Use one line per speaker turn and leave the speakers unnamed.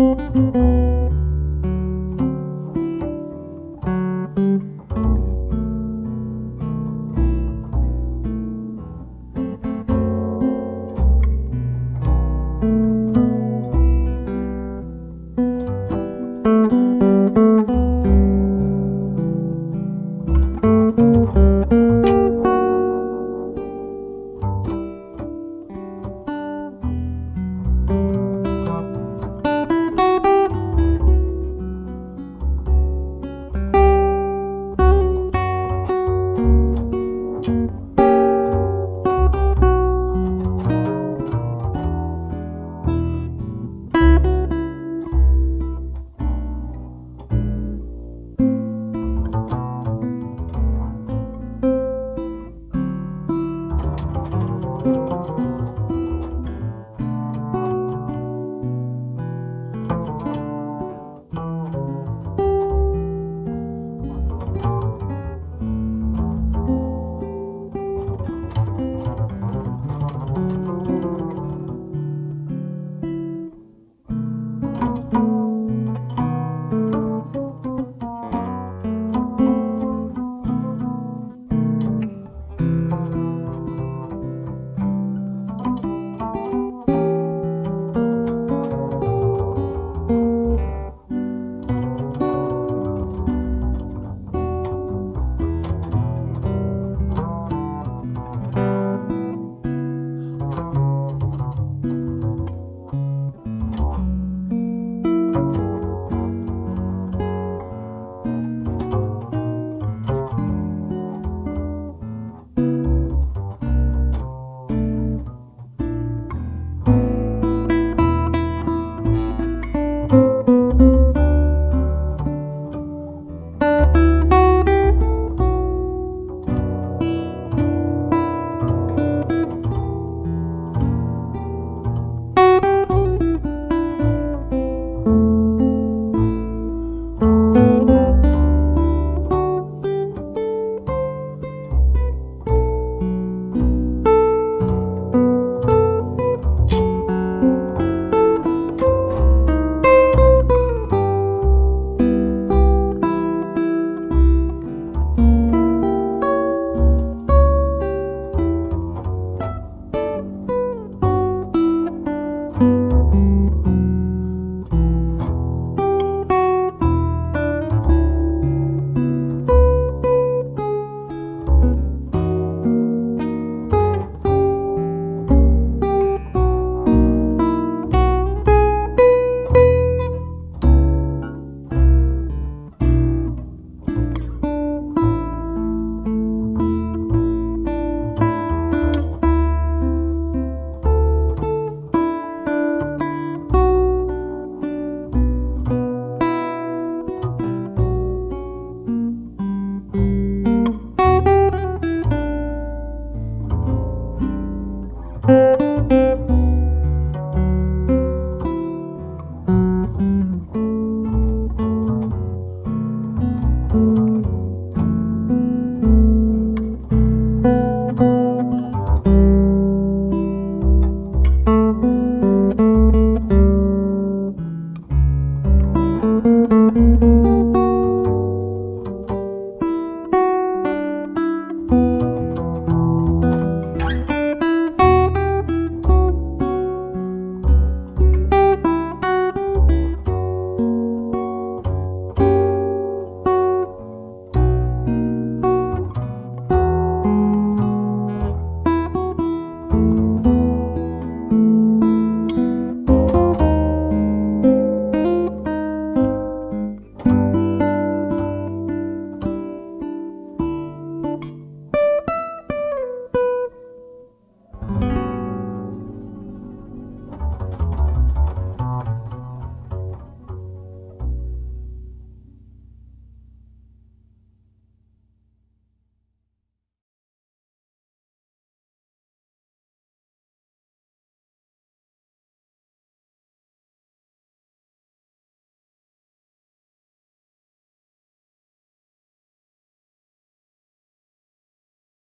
Música Thank you.